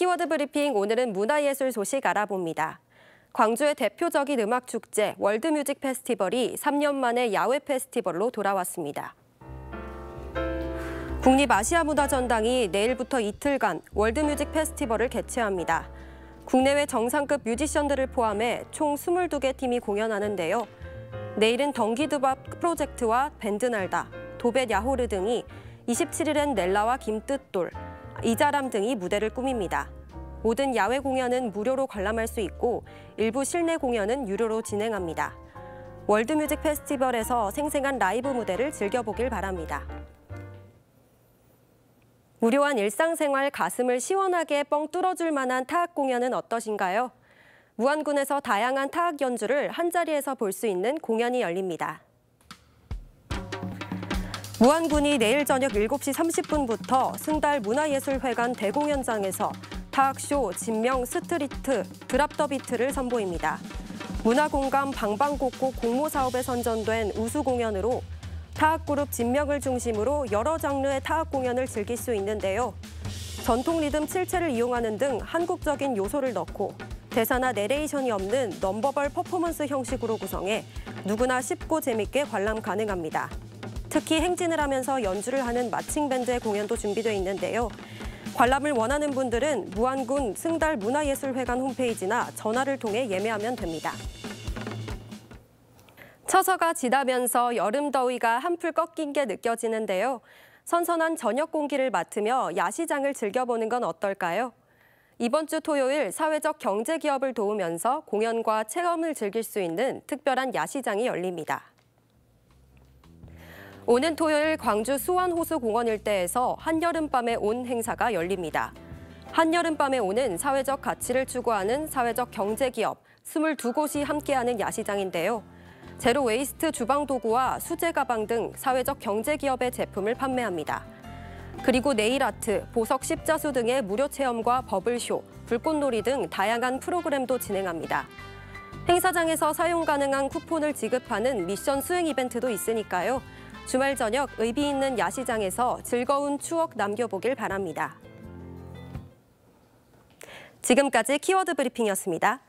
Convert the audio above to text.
키워드 브리핑 오늘은 문화예술 소식 알아봅니다. 광주의 대표적인 음악 축제 월드뮤직 페스티벌이 3년 만에 야외 페스티벌로 돌아왔습니다. 국립아시아문화전당이 내일부터 이틀간 월드뮤직 페스티벌을 개최합니다. 국내외 정상급 뮤지션들을 포함해 총 22개 팀이 공연하는데요. 내일은 덩기두밥 프로젝트와 밴드날다, 도벳 야호르 등이 27일엔 넬라와 김뜻돌, 이자람 등이 무대를 꾸밉니다. 모든 야외 공연은 무료로 관람할 수 있고 일부 실내 공연은 유료로 진행합니다. 월드뮤직 페스티벌에서 생생한 라이브 무대를 즐겨보길 바랍니다. 무료한 일상생활 가슴을 시원하게 뻥 뚫어줄 만한 타악 공연은 어떠신가요? 무안군에서 다양한 타악 연주를 한자리에서 볼 수 있는 공연이 열립니다. 무안군이 내일 저녁 7시 30분부터 승달 문화예술회관 대공연장에서 타악쇼, 진명, Street, Drop the Beat를 선보입니다. 문화공감 방방곡곡 공모사업에 선정된 우수 공연으로 타악그룹 진명을 중심으로 여러 장르의 타악 공연을 즐길 수 있는데요. 전통 리듬 7채를 이용하는 등 한국적인 요소를 넣고 대사나 내레이션이 없는 non-verbal 퍼포먼스 형식으로 구성해 누구나 쉽고 재밌게 관람 가능합니다. 특히 행진을 하면서 연주를 하는 마칭 밴드의 공연도 준비되어 있는데요. 관람을 원하는 분들은 무안군 승달 문화예술회관 홈페이지나 전화를 통해 예매하면 됩니다. 처서가 지나면서 여름 더위가 한풀 꺾인 게 느껴지는데요. 선선한 저녁 공기를 맡으며 야시장을 즐겨보는 건 어떨까요? 이번 주 토요일 사회적 경제 기업을 도우면서 공연과 체험을 즐길 수 있는 특별한 야시장이 열립니다. 오는 토요일 광주 수완호수공원 일대에서 한여름밤의 ON 행사가 열립니다. 한여름밤의 ON은 사회적 가치를 추구하는 사회적 경제기업 22곳이 함께하는 야시장인데요. 제로 웨이스트 주방 도구와 수제 가방 등 사회적 경제 기업의 제품을 판매합니다. 그리고 네일 아트, 보석 십자수 등의 무료 체험과 버블쇼, 불꽃놀이 등 다양한 프로그램도 진행합니다. 행사장에서 사용 가능한 쿠폰을 지급하는 미션 수행 이벤트도 있으니까요. 주말 저녁 의미 있는 야시장에서 즐거운 추억 남겨보길 바랍니다. 지금까지 키워드 브리핑이었습니다.